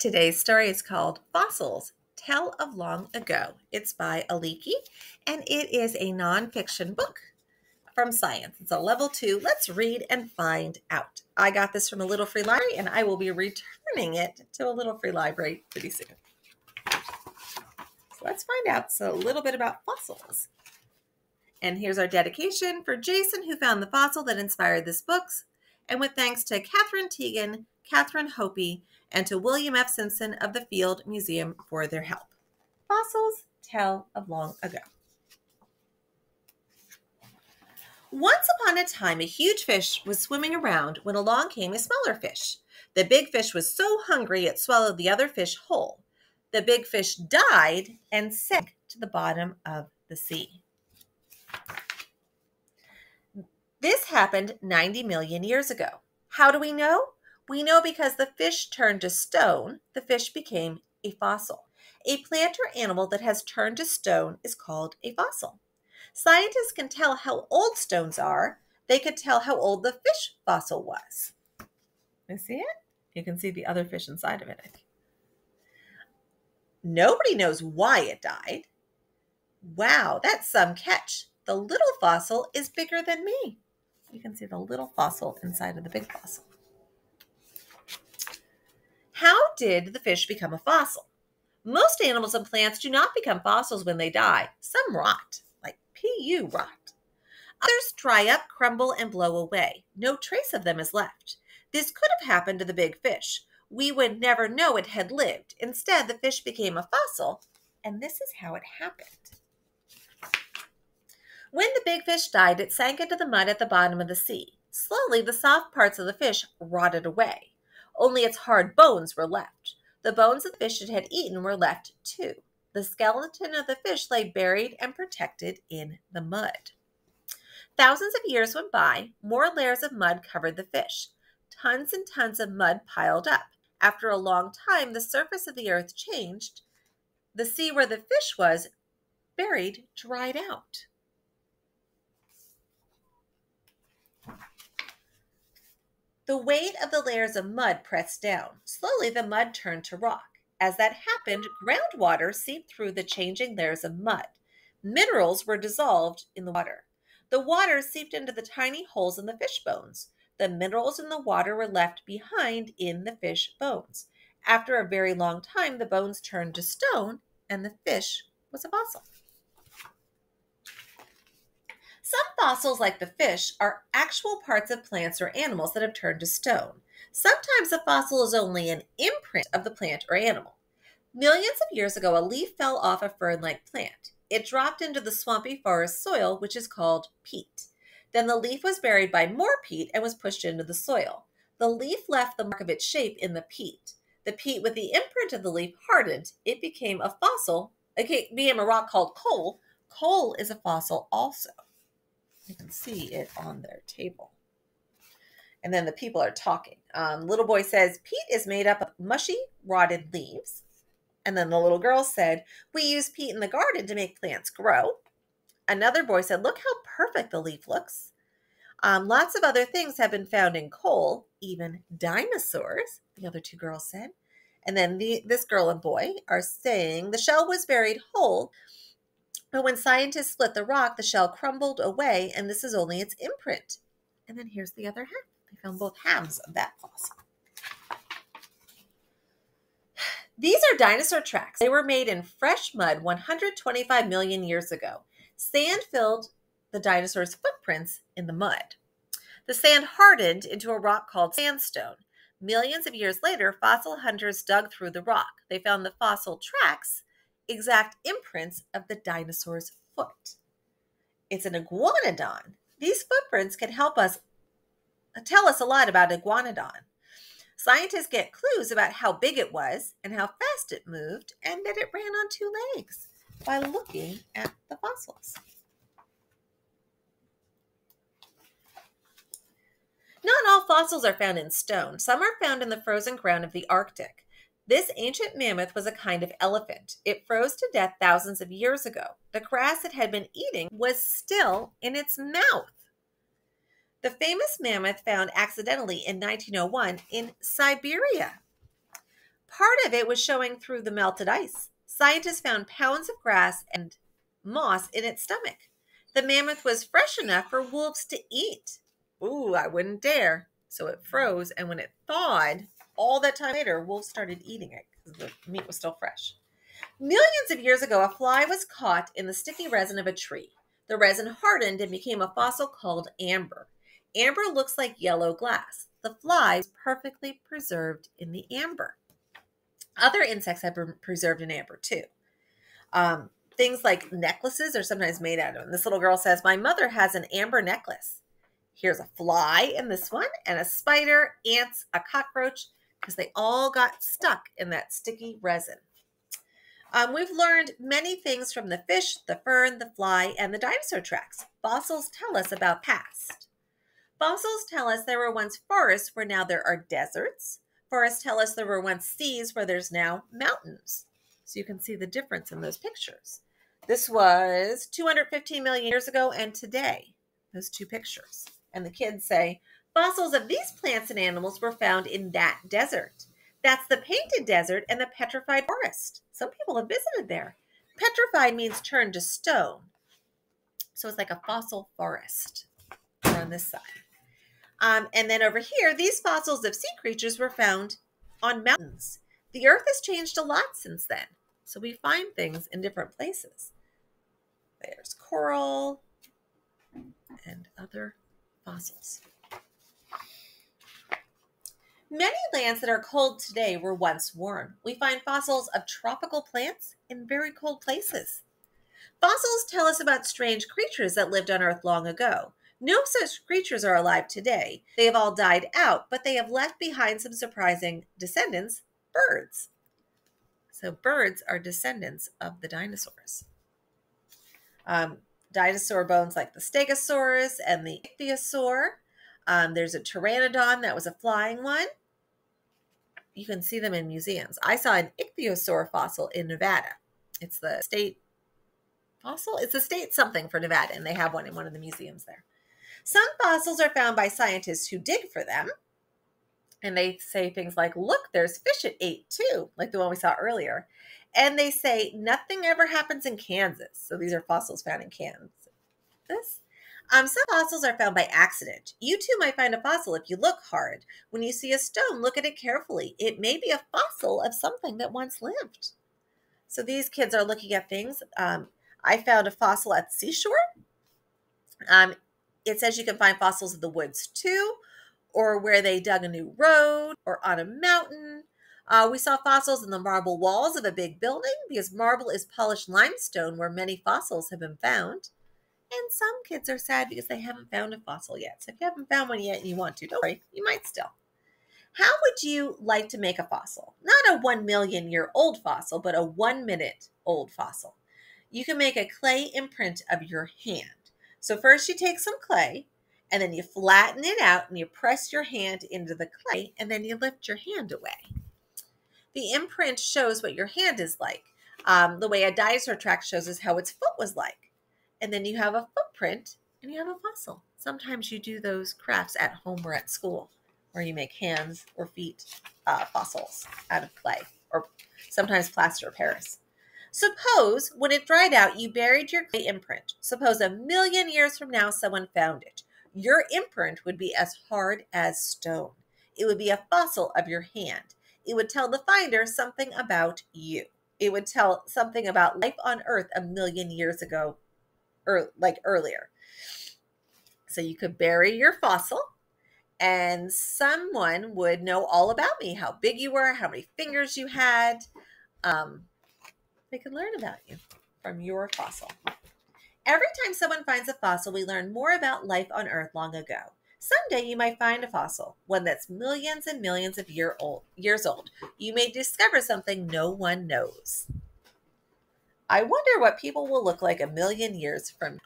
Today's story is called Fossils Tell of Long Ago. It's by Aliki and it is a nonfiction book from science. It's a level two. Let's read and find out. I got this from a Little Free Library and I will be returning it to a Little Free Library pretty soon. So let's find out so a little bit about fossils. And here's our dedication for Jason, who found the fossil that inspired this book. And with thanks to Catherine Teagan, Catherine Hopi, and to William F. Simpson of the Field Museum for their help. Fossils tell of long ago. Once upon a time, a huge fish was swimming around when along came a smaller fish. The big fish was so hungry it swallowed the other fish whole. The big fish died and sank to the bottom of the sea. This happened 90 million years ago. How do we know? We know because the fish turned to stone, the fish became a fossil. A plant or animal that has turned to stone is called a fossil. Scientists can tell how old stones are. They could tell how old the fish fossil was. You see it? You can see the other fish inside of it. Nobody knows why it died. Wow, that's some catch. The little fossil is bigger than me. You can see the little fossil inside of the big fossil. How did the fish become a fossil? Most animals and plants do not become fossils when they die. Some rot, like PU rot. Others dry up, crumble, and blow away. No trace of them is left. This could have happened to the big fish. We would never know it had lived. Instead, the fish became a fossil, and this is how it happened. When the big fish died, it sank into the mud at the bottom of the sea. Slowly, the soft parts of the fish rotted away. Only its hard bones were left. The bones of the fish it had eaten were left too. The skeleton of the fish lay buried and protected in the mud. Thousands of years went by, more layers of mud covered the fish. Tons and tons of mud piled up. After a long time, the surface of the earth changed. The sea where the fish was buried dried out. The weight of the layers of mud pressed down. Slowly, the mud turned to rock. As that happened, groundwater seeped through the changing layers of mud. Minerals were dissolved in the water. The water seeped into the tiny holes in the fish bones. The minerals in the water were left behind in the fish bones. After a very long time, the bones turned to stone and the fish was a fossil. Some fossils, like the fish, are actual parts of plants or animals that have turned to stone. Sometimes a fossil is only an imprint of the plant or animal. Millions of years ago, a leaf fell off a fern like plant. It dropped into the swampy forest soil, which is called peat. Then the leaf was buried by more peat and was pushed into the soil. The leaf left the mark of its shape in the peat. The peat with the imprint of the leaf hardened. It became a fossil. It became a rock called coal. Coal is a fossil also. You can see it on their table. And then the people are talking. Um, little boy says, peat is made up of mushy, rotted leaves. And then the little girl said, we use peat in the garden to make plants grow. Another boy said, look how perfect the leaf looks. Um, lots of other things have been found in coal, even dinosaurs, the other two girls said. And then the, this girl and boy are saying the shell was buried whole, but when scientists split the rock, the shell crumbled away, and this is only its imprint. And then here's the other half. They found both halves of that fossil. These are dinosaur tracks. They were made in fresh mud 125 million years ago. Sand filled the dinosaurs' footprints in the mud. The sand hardened into a rock called sandstone. Millions of years later, fossil hunters dug through the rock. They found the fossil tracks exact imprints of the dinosaur's foot. It's an iguanodon. These footprints can help us uh, tell us a lot about iguanodon. Scientists get clues about how big it was and how fast it moved and that it ran on two legs by looking at the fossils. Not all fossils are found in stone. Some are found in the frozen ground of the Arctic. This ancient mammoth was a kind of elephant. It froze to death thousands of years ago. The grass it had been eating was still in its mouth. The famous mammoth found accidentally in 1901 in Siberia. Part of it was showing through the melted ice. Scientists found pounds of grass and moss in its stomach. The mammoth was fresh enough for wolves to eat. Ooh, I wouldn't dare. So it froze, and when it thawed, all that time later, wolves started eating it because the meat was still fresh. Millions of years ago, a fly was caught in the sticky resin of a tree. The resin hardened and became a fossil called amber. Amber looks like yellow glass. The fly is perfectly preserved in the amber. Other insects have been preserved in amber too. Um, things like necklaces are sometimes made out of. And this little girl says, My mother has an amber necklace. Here's a fly in this one, and a spider, ants, a cockroach, because they all got stuck in that sticky resin. Um, we've learned many things from the fish, the fern, the fly, and the dinosaur tracks. Fossils tell us about past. Fossils tell us there were once forests where now there are deserts. Forests tell us there were once seas where there's now mountains. So you can see the difference in those pictures. This was 215 million years ago and today, those two pictures. And the kids say, fossils of these plants and animals were found in that desert. That's the painted desert and the petrified forest. Some people have visited there. Petrified means turned to stone. So it's like a fossil forest on this side. Um, and then over here, these fossils of sea creatures were found on mountains. The earth has changed a lot since then. So we find things in different places. There's coral and other fossils. Many lands that are cold today were once warm. We find fossils of tropical plants in very cold places. Fossils tell us about strange creatures that lived on Earth long ago. No such creatures are alive today. They have all died out, but they have left behind some surprising descendants birds. So, birds are descendants of the dinosaurs. Um, dinosaur bones like the Stegosaurus and the Ichthyosaur. Um, there's a Pteranodon that was a flying one you can see them in museums. I saw an ichthyosaur fossil in Nevada. It's the state fossil. It's a state something for Nevada, and they have one in one of the museums there. Some fossils are found by scientists who dig for them. And they say things like, look, there's fish it ate too, like the one we saw earlier. And they say nothing ever happens in Kansas. So these are fossils found in Kansas. Um, some fossils are found by accident. You too might find a fossil if you look hard. When you see a stone, look at it carefully. It may be a fossil of something that once lived. So these kids are looking at things. Um, I found a fossil at the seashore. Um, it says you can find fossils in the woods too, or where they dug a new road, or on a mountain. Uh, we saw fossils in the marble walls of a big building because marble is polished limestone where many fossils have been found. And some kids are sad because they haven't found a fossil yet. So if you haven't found one yet and you want to, don't worry, you might still. How would you like to make a fossil? Not a 1 million year old fossil, but a one minute old fossil. You can make a clay imprint of your hand. So first you take some clay and then you flatten it out and you press your hand into the clay and then you lift your hand away. The imprint shows what your hand is like. Um, the way a dinosaur track shows us how its foot was like and then you have a footprint and you have a fossil. Sometimes you do those crafts at home or at school where you make hands or feet uh, fossils out of clay or sometimes plaster of Paris. Suppose when it dried out, you buried your clay imprint. Suppose a million years from now, someone found it. Your imprint would be as hard as stone. It would be a fossil of your hand. It would tell the finder something about you. It would tell something about life on Earth a million years ago or like earlier. So you could bury your fossil and someone would know all about me, how big you were, how many fingers you had. Um, they could learn about you from your fossil. Every time someone finds a fossil, we learn more about life on Earth long ago. Someday you might find a fossil, one that's millions and millions of year old, years old. You may discover something no one knows. I wonder what people will look like a million years from